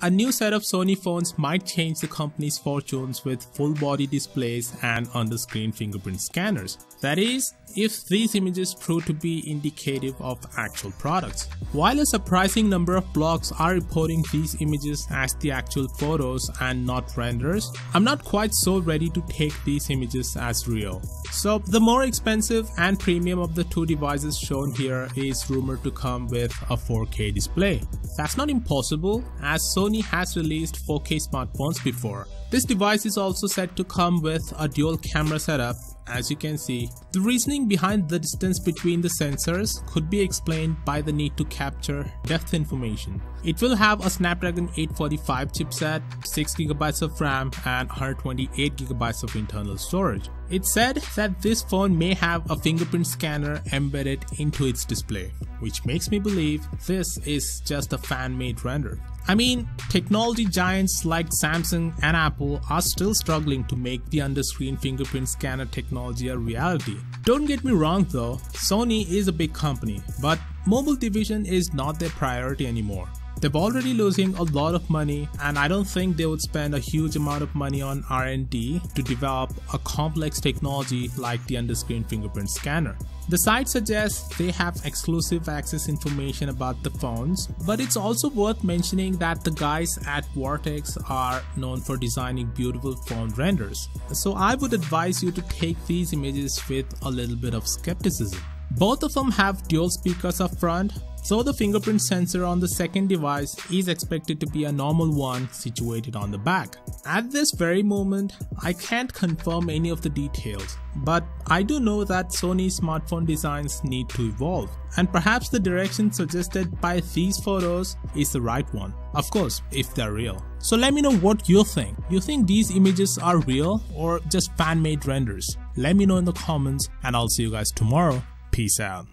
A new set of Sony phones might change the company's fortunes with full body displays and under-screen fingerprint scanners. That is, if these images prove to be indicative of actual products. While a surprising number of blogs are reporting these images as the actual photos and not renders, I'm not quite so ready to take these images as real. So the more expensive and premium of the two devices shown here is rumored to come with a 4K display. That's not impossible as Sony has released 4K smartphones before. This device is also said to come with a dual camera setup as you can see. The reasoning behind the distance between the sensors could be explained by the need to capture depth information. It will have a Snapdragon 845 chipset, 6GB of RAM and 128GB of internal storage. It's said that this phone may have a fingerprint scanner embedded into its display, which makes me believe this is just a fan-made render. I mean, technology giants like Samsung and Apple are still struggling to make the under-screen fingerprint scanner technology a reality. Don't get me wrong though, Sony is a big company, but mobile division is not their priority anymore. They're already losing a lot of money and I don't think they would spend a huge amount of money on R&D to develop a complex technology like the under-screen fingerprint scanner. The site suggests they have exclusive access information about the phones, but it's also worth mentioning that the guys at Vortex are known for designing beautiful phone renders. So I would advise you to take these images with a little bit of skepticism. Both of them have dual speakers up front, so the fingerprint sensor on the second device is expected to be a normal one situated on the back. At this very moment, I can't confirm any of the details, but I do know that Sony's smartphone designs need to evolve, and perhaps the direction suggested by these photos is the right one. Of course, if they're real. So let me know what you think. You think these images are real or just fan-made renders? Let me know in the comments and I'll see you guys tomorrow. Peace out.